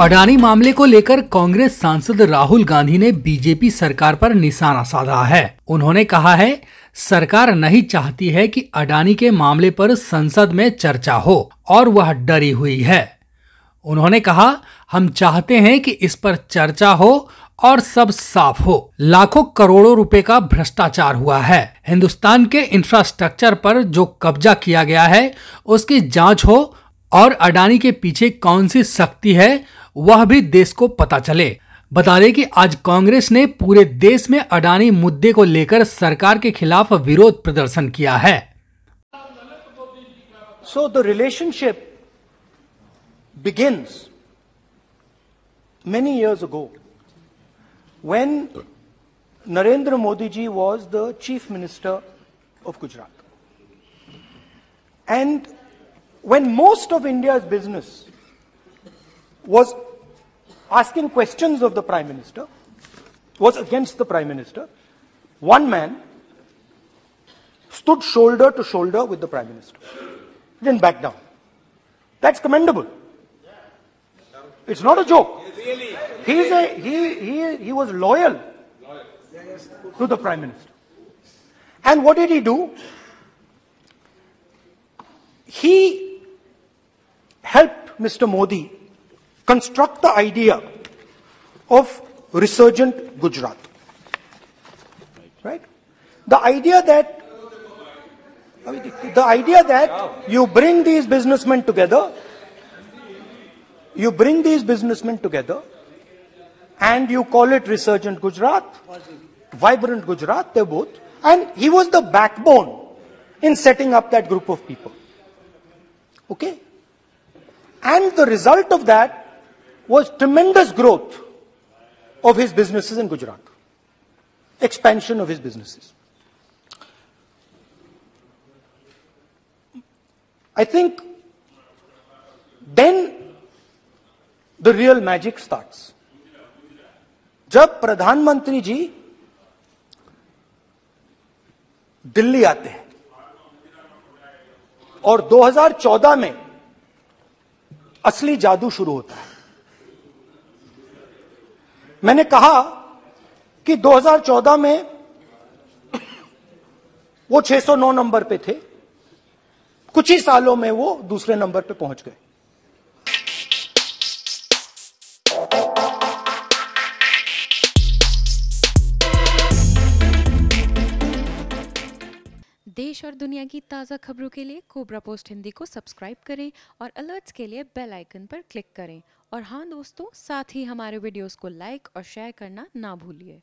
अडानी मामले को लेकर कांग्रेस सांसद राहुल गांधी ने बीजेपी सरकार पर निशाना साधा है। उन्होंने कहा है, सरकार नहीं चाहती है कि अडानी के मामले पर संसद में चर्चा हो, और वह डरी हुई है। उन्होंने कहा, हम चाहते हैं कि इस पर चर्चा हो और सब साफ़ हो। लाखों करोड़ों रुपए का भ्रष्टाचार हुआ है। हिंदुस्तान के इंफ्रास्ट्रक्चर पर जो कब्जा किया गया है, उसकी जाँच हो, और अडानी के पीछे कौन सी शक्ति है वह भी देश को पता चले। बता दें कि आज कांग्रेस ने पूरे देश में अडानी मुद्दे को लेकर सरकार के खिलाफ विरोध प्रदर्शन किया है। So the relationship begins many years ago when Narendra Modi ji was the chief minister of Gujarat and when most of India business was asking questions of the Prime Minister, was against the Prime Minister, one man stood shoulder to shoulder with the Prime Minister. He didn't back down. That's commendable. It's not a joke. He's a, he, he, he was loyal to the Prime Minister. And what did he do? He helped Mr. Modi construct the idea of resurgent Gujarat. Right? The idea that the idea that you bring these businessmen together, you bring these businessmen together, and you call it resurgent Gujarat, vibrant Gujarat, they're both, and he was the backbone in setting up that group of people. Okay? And the result of that was tremendous growth of his businesses in Gujarat, expansion of his businesses. I think then the real magic starts. जब प्रधानमंत्री जी दिल्ली आते हैं और 2014 में असली जादू शुरू होता है मैंने कहा कि 2014 में वो 609 नंबर पे थे। कुछ ही सालों में वो दूसरे नंबर पे पहुँच गए। देश और दुनिया की ताज़ा खबरों के लिए कोबरा पोस्ट हिंदी को सब्सक्राइब करें और अलर्ट्स के लिए बेल आइकन पर क्लिक करें। और हाँ दोस्तों, साथ ही हमारे वीडियोस को लाइक और शेयर करना ना भूलिए।